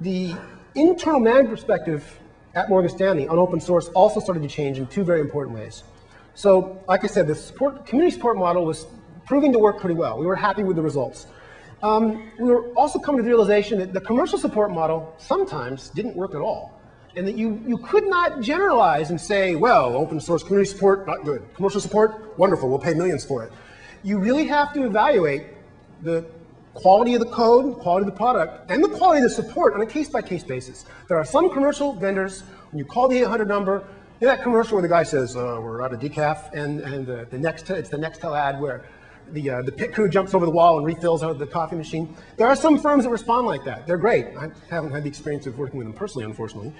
the internal management perspective at Morgan Stanley on open source also started to change in two very important ways. So, like I said, the support, community support model was proving to work pretty well. We were happy with the results. Um, we were also coming to the realization that the commercial support model sometimes didn't work at all. And that you, you could not generalize and say, well, open source community support, not good. Commercial support, wonderful, we'll pay millions for it. You really have to evaluate the quality of the code, quality of the product, and the quality of the support on a case-by-case basis. There are some commercial vendors, when you call the 800 number, in that commercial where the guy says, uh, we're out of decaf, and, and the, the next, it's the Nextel ad where the, uh, the pit crew jumps over the wall and refills out of the coffee machine. There are some firms that respond like that. They're great. I haven't had the experience of working with them personally, unfortunately.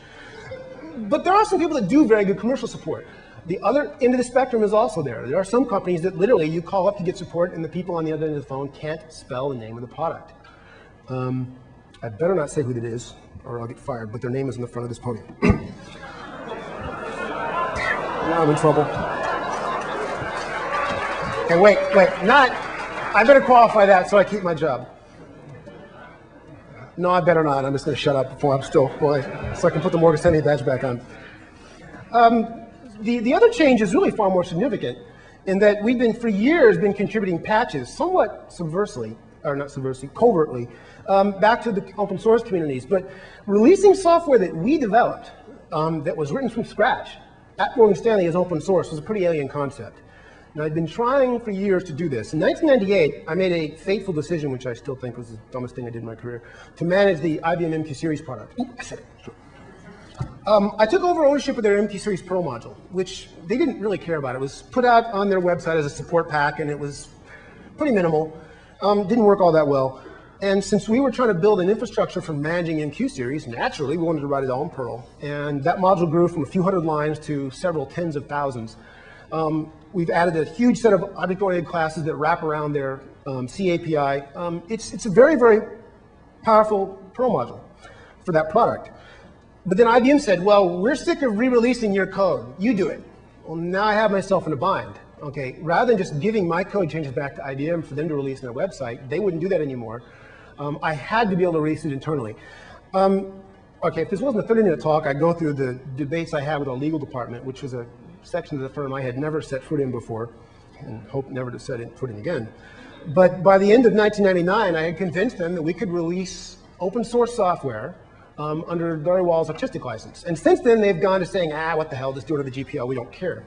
But there are some people that do very good commercial support. The other end of the spectrum is also there. There are some companies that literally you call up to get support and the people on the other end of the phone can't spell the name of the product. Um, I better not say who it is or I'll get fired, but their name is in the front of this podium. now I'm in trouble. Okay, wait, wait, not, I better qualify that so I keep my job. No, I better not. I'm just going to shut up before I'm still, boy, so I can put the Morgan Stanley badge back on. Um, the, the other change is really far more significant in that we've been, for years, been contributing patches somewhat subversely, or not subversely, covertly, um, back to the open source communities. But releasing software that we developed, um, that was written from scratch at Morgan Stanley as open source was a pretty alien concept. Now, I'd been trying for years to do this. In 1998, I made a fateful decision, which I still think was the dumbest thing I did in my career, to manage the IBM MQ Series product. Ooh, I said it. Um, I took over ownership of their MQ Series Perl module, which they didn't really care about. It was put out on their website as a support pack, and it was pretty minimal. Um, didn't work all that well. And since we were trying to build an infrastructure for managing MQ series, naturally we wanted to write it all in Perl. And that module grew from a few hundred lines to several tens of thousands. Um, we've added a huge set of object-oriented classes that wrap around their um, C API. Um, it's, it's a very, very powerful Perl module for that product. But then IBM said, well, we're sick of re-releasing your code. You do it. Well, now I have myself in a bind. Okay, rather than just giving my code changes back to IBM for them to release on their website, they wouldn't do that anymore. Um, I had to be able to release it internally. Um, okay, if this wasn't a 30-minute talk, I'd go through the debates I had with our legal department, which was a section of the firm I had never set foot in before, and hope never to set foot in again. But by the end of 1999, I had convinced them that we could release open source software um, under Larry Wall's artistic license. And since then, they've gone to saying, ah, what the hell, just do it under the GPL, we don't care.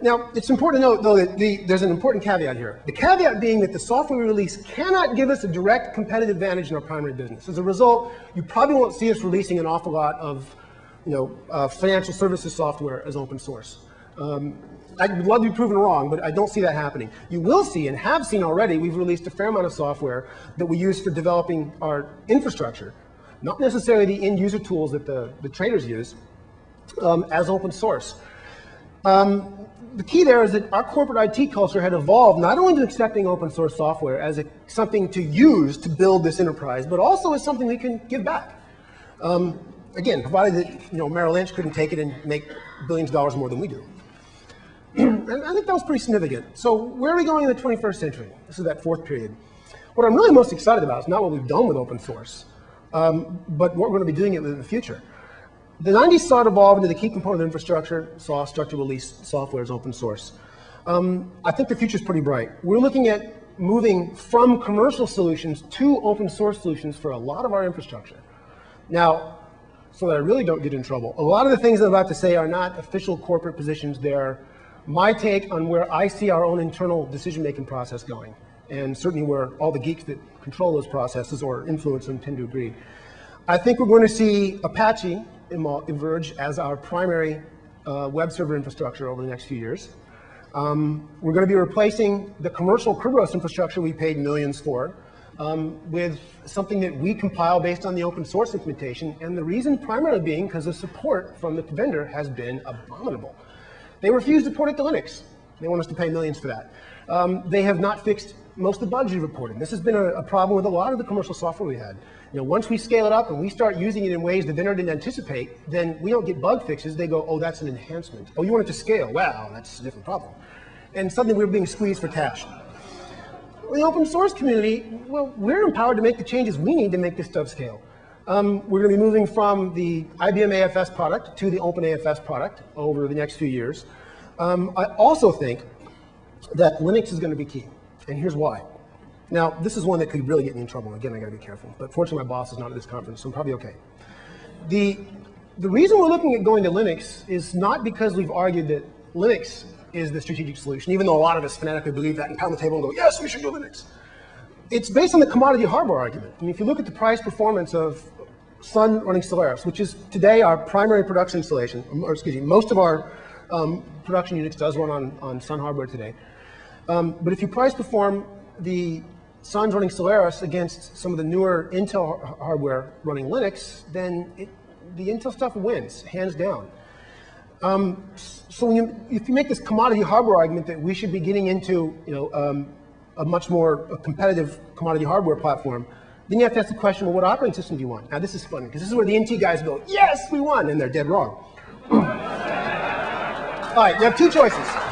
Now, it's important to note, though, that the, there's an important caveat here. The caveat being that the software release cannot give us a direct competitive advantage in our primary business. As a result, you probably won't see us releasing an awful lot of you know, uh, financial services software as open source. Um, I would love to be proven wrong, but I don't see that happening. You will see, and have seen already, we've released a fair amount of software that we use for developing our infrastructure not necessarily the end user tools that the, the traders use, um, as open source. Um, the key there is that our corporate IT culture had evolved not only to accepting open source software as a, something to use to build this enterprise, but also as something we can give back. Um, again, provided that you know Merrill Lynch couldn't take it and make billions of dollars more than we do. and I think that was pretty significant. So where are we going in the 21st century? This is that fourth period. What I'm really most excited about is not what we've done with open source, um, but what we're going to be doing it in the future. The 90s saw it evolve into the key component of infrastructure, saw structured release software as open source. Um, I think the future is pretty bright. We're looking at moving from commercial solutions to open source solutions for a lot of our infrastructure. Now, so that I really don't get in trouble, a lot of the things I'm about to say are not official corporate positions. They're my take on where I see our own internal decision-making process going and certainly where all the geeks that control those processes or influence them tend to agree. I think we're going to see Apache emerge as our primary uh, web server infrastructure over the next few years. Um, we're going to be replacing the commercial Kerberos infrastructure we paid millions for um, with something that we compile based on the open source implementation, and the reason primarily being because the support from the vendor has been abominable. They refuse to port it to Linux. They want us to pay millions for that. Um, they have not fixed most of the bugs you reported. This has been a, a, problem with a lot of the commercial software we had. You know, once we scale it up and we start using it in ways the vendor didn't anticipate, then we don't get bug fixes. They go, oh, that's an enhancement. Oh, you want it to scale? Wow, that's a different problem. And suddenly we're being squeezed for cash. The open source community, well, we're empowered to make the changes we need to make this stuff scale. Um, we're going to be moving from the IBM AFS product to the Open AFS product over the next few years. Um, I also think that Linux is going to be key, and here's why. Now, this is one that could really get me in trouble. Again, I got to be careful. But fortunately, my boss is not at this conference, so I'm probably okay. The, the reason we're looking at going to Linux is not because we've argued that Linux is the strategic solution, even though a lot of us fanatically believe that and pound the table and go, yes, we should do Linux. It's based on the commodity hardware argument. I mean, if you look at the price performance of Sun running Solaris, which is today our primary production installation, or excuse me, most of our um, production Unix does run on, on Sun hardware today. Um, but if you price perform the Sun's running Solaris against some of the newer Intel hardware running Linux, then it, the Intel stuff wins, hands down. Um, so you, if you make this commodity hardware argument that we should be getting into, you know, um, a much more competitive commodity hardware platform, then you have to ask the question, well, what operating system do you want? Now, this is funny, because this is where the NT guys go, yes, we won, and they're dead wrong. All right, you have two choices.